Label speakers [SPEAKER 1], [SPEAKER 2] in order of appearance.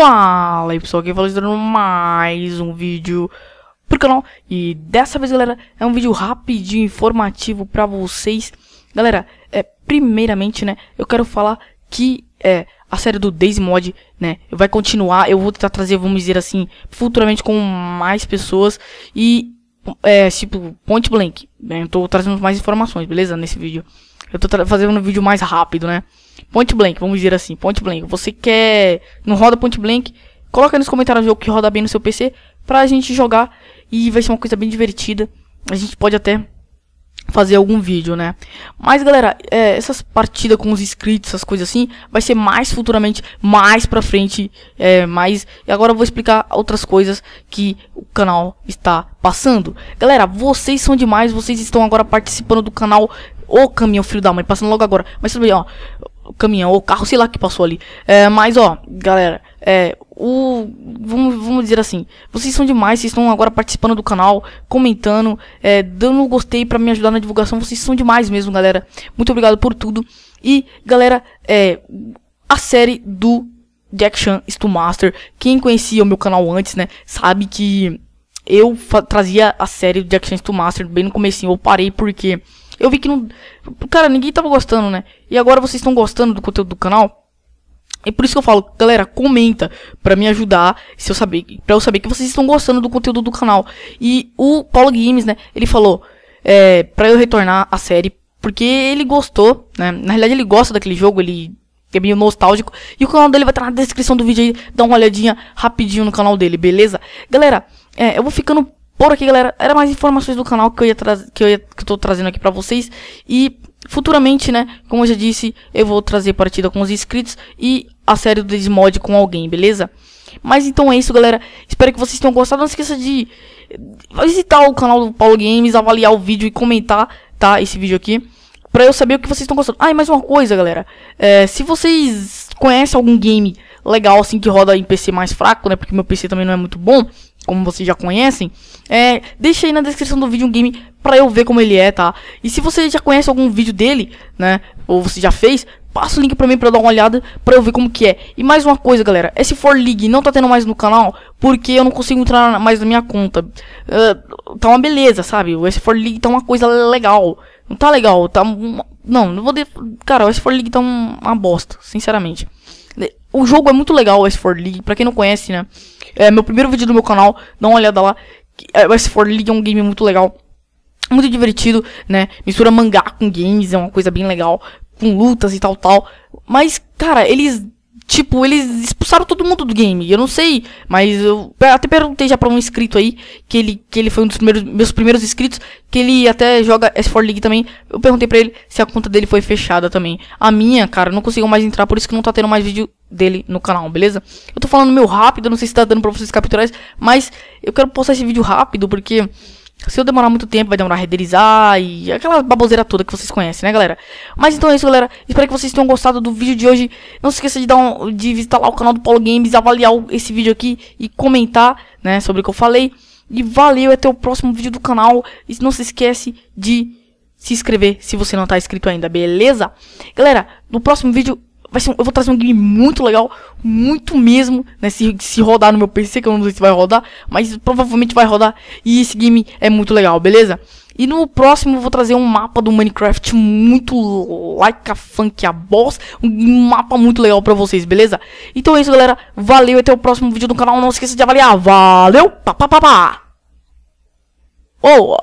[SPEAKER 1] Fala aí pessoal, aqui fala trazendo mais um vídeo pro canal. E dessa vez galera, é um vídeo rapidinho, informativo pra vocês. Galera, é, primeiramente né, eu quero falar que é, a série do Daisy Mod né, vai continuar. Eu vou tentar trazer, vamos dizer assim, futuramente com mais pessoas. E, é, tipo, Point Blank né, Eu tô trazendo mais informações, beleza, nesse vídeo Eu tô fazendo um vídeo mais rápido, né Point blank, vamos dizer assim, point blank. Você quer. Não roda point blank? Coloca nos comentários o jogo que roda bem no seu PC pra gente jogar e vai ser uma coisa bem divertida. A gente pode até fazer algum vídeo, né? Mas galera, é, essas partidas com os inscritos, essas coisas assim, vai ser mais futuramente, mais pra frente, é, mais... E agora eu vou explicar outras coisas que o canal está passando. Galera, vocês são demais, vocês estão agora participando do canal Ô caminhão filho da mãe, passando logo agora. Mas bem, ó caminhão ou carro, sei lá que passou ali. É, mas ó, galera, é, o vamos dizer assim, vocês são demais, vocês estão agora participando do canal, comentando, é, dando gostei para me ajudar na divulgação, vocês são demais mesmo, galera. Muito obrigado por tudo. E galera, é a série do Jack Chan Master, quem conhecia o meu canal antes, né, sabe que eu trazia a série do Jack Chan Master bem no comecinho, eu parei porque eu vi que não. Cara, ninguém tava gostando, né? E agora vocês estão gostando do conteúdo do canal. E por isso que eu falo, galera, comenta para me ajudar, se eu saber, para eu saber que vocês estão gostando do conteúdo do canal. E o Paulo Games, né, ele falou é, para eu retornar a série porque ele gostou, né? Na realidade ele gosta daquele jogo, ele é meio nostálgico. E o canal dele vai estar na descrição do vídeo aí, dá uma olhadinha rapidinho no canal dele, beleza? Galera, é, eu vou ficando por aqui, galera, era mais informações do canal que eu ia que eu, ia, que eu tô trazendo aqui pra vocês. E futuramente, né, como eu já disse, eu vou trazer partida com os inscritos e a série do Desmod com alguém, beleza? Mas então é isso, galera. Espero que vocês tenham gostado. Não esqueça de visitar o canal do Paulo Games, avaliar o vídeo e comentar, tá? Esse vídeo aqui. Pra eu saber o que vocês estão gostando. Ah, e mais uma coisa, galera. É, se vocês conhecem algum game legal, assim, que roda em PC mais fraco, né? Porque meu PC também não é muito bom como vocês já conhecem, é, deixa aí na descrição do vídeo um game pra eu ver como ele é, tá? E se você já conhece algum vídeo dele, né, ou você já fez, passa o link pra mim pra eu dar uma olhada, pra eu ver como que é. E mais uma coisa, galera, esse For League não tá tendo mais no canal, porque eu não consigo entrar mais na minha conta. Uh, tá uma beleza, sabe? O S4 League tá uma coisa legal. Não tá legal, tá... Não, não vou... De... Cara, o S4 League tá uma bosta, sinceramente. O jogo é muito legal, o S4 League, pra quem não conhece, né? É meu primeiro vídeo do meu canal, dá uma olhada lá. É, o S4 League é um game muito legal. Muito divertido, né? Mistura mangá com games, é uma coisa bem legal. Com lutas e tal, tal. Mas, cara, eles Tipo, eles expulsaram todo mundo do game. Eu não sei, mas eu até perguntei já pra um inscrito aí, que ele, que ele foi um dos primeiros, meus primeiros inscritos, que ele até joga S4 League também. Eu perguntei pra ele se a conta dele foi fechada também. A minha, cara, não consigo mais entrar, por isso que não tá tendo mais vídeo dele no canal, beleza? Eu tô falando meio rápido, não sei se tá dando pra vocês capturar, mas eu quero postar esse vídeo rápido, porque se eu demorar muito tempo, vai demorar a renderizar e aquela baboseira toda que vocês conhecem, né, galera? Mas então é isso, galera. Espero que vocês tenham gostado do vídeo de hoje. Não se esqueça de, dar um, de visitar lá o canal do Paulo Games, avaliar esse vídeo aqui e comentar, né, sobre o que eu falei. E valeu, até o próximo vídeo do canal. E não se esquece de se inscrever se você não está inscrito ainda, beleza? Galera, no próximo vídeo vai ser um, eu vou trazer um game muito legal, muito mesmo, né? Se, se rodar no meu PC, que eu não sei se vai rodar, mas provavelmente vai rodar. E esse game é muito legal, beleza? E no próximo eu vou trazer um mapa do Minecraft muito like a funk a boss, um mapa muito legal pra vocês, beleza? Então é isso, galera. Valeu, até o próximo vídeo do canal. Não esqueça de avaliar. Valeu, pá, pá, pá, pá. Oh.